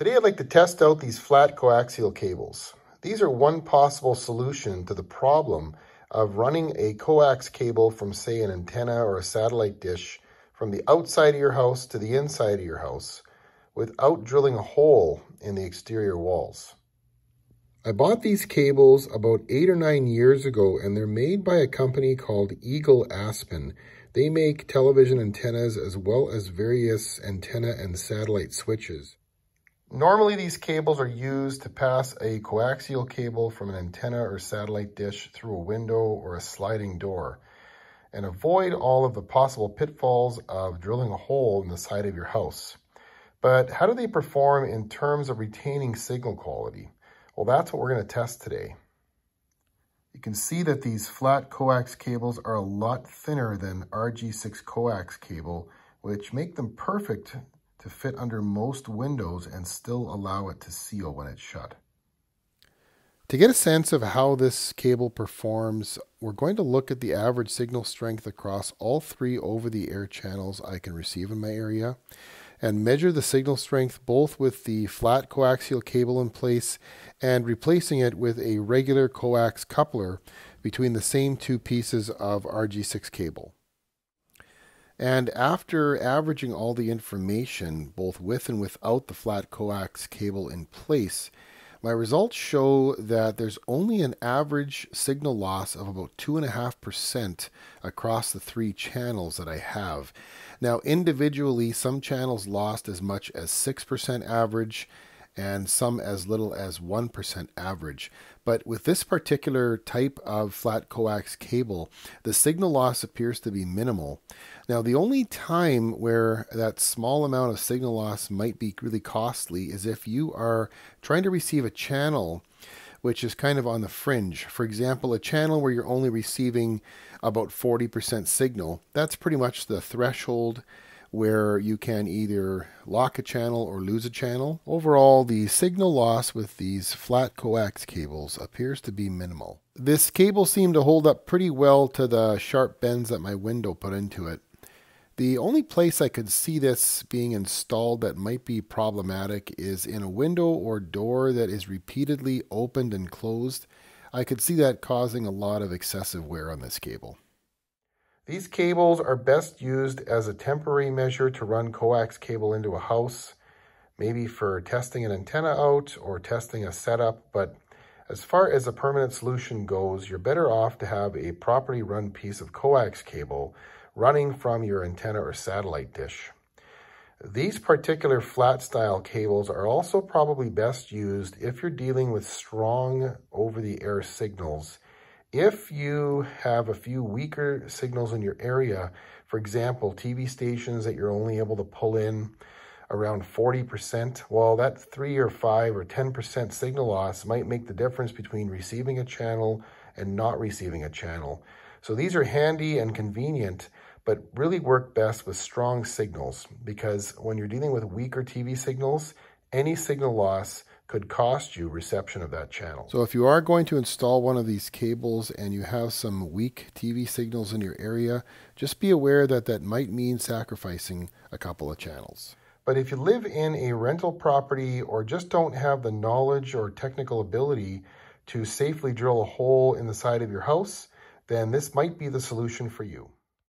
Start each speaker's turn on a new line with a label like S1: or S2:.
S1: Today I'd like to test out these flat coaxial cables. These are one possible solution to the problem of running a coax cable from say an antenna or a satellite dish from the outside of your house to the inside of your house without drilling a hole in the exterior walls. I bought these cables about eight or nine years ago and they're made by a company called Eagle Aspen. They make television antennas as well as various antenna and satellite switches. Normally these cables are used to pass a coaxial cable from an antenna or satellite dish through a window or a sliding door and avoid all of the possible pitfalls of drilling a hole in the side of your house. But how do they perform in terms of retaining signal quality? Well, that's what we're going to test today. You can see that these flat coax cables are a lot thinner than RG6 coax cable, which make them perfect to fit under most windows and still allow it to seal when it's shut. To get a sense of how this cable performs, we're going to look at the average signal strength across all three over-the-air channels I can receive in my area and measure the signal strength both with the flat coaxial cable in place and replacing it with a regular coax coupler between the same two pieces of RG6 cable. And after averaging all the information, both with and without the flat coax cable in place, my results show that there's only an average signal loss of about 2.5% across the three channels that I have. Now, individually, some channels lost as much as 6% average, and some as little as 1% average. But with this particular type of flat coax cable, the signal loss appears to be minimal. Now, the only time where that small amount of signal loss might be really costly is if you are trying to receive a channel which is kind of on the fringe. For example, a channel where you're only receiving about 40% signal, that's pretty much the threshold where you can either lock a channel or lose a channel. Overall, the signal loss with these flat coax cables appears to be minimal. This cable seemed to hold up pretty well to the sharp bends that my window put into it. The only place I could see this being installed that might be problematic is in a window or door that is repeatedly opened and closed. I could see that causing a lot of excessive wear on this cable. These cables are best used as a temporary measure to run coax cable into a house, maybe for testing an antenna out or testing a setup, but as far as a permanent solution goes, you're better off to have a properly run piece of coax cable running from your antenna or satellite dish. These particular flat style cables are also probably best used if you're dealing with strong over-the-air signals if you have a few weaker signals in your area, for example, TV stations that you're only able to pull in around 40%, well, that 3 or 5 or 10% signal loss might make the difference between receiving a channel and not receiving a channel. So these are handy and convenient, but really work best with strong signals because when you're dealing with weaker TV signals, any signal loss could cost you reception of that channel. So if you are going to install one of these cables and you have some weak TV signals in your area, just be aware that that might mean sacrificing a couple of channels. But if you live in a rental property or just don't have the knowledge or technical ability to safely drill a hole in the side of your house, then this might be the solution for you.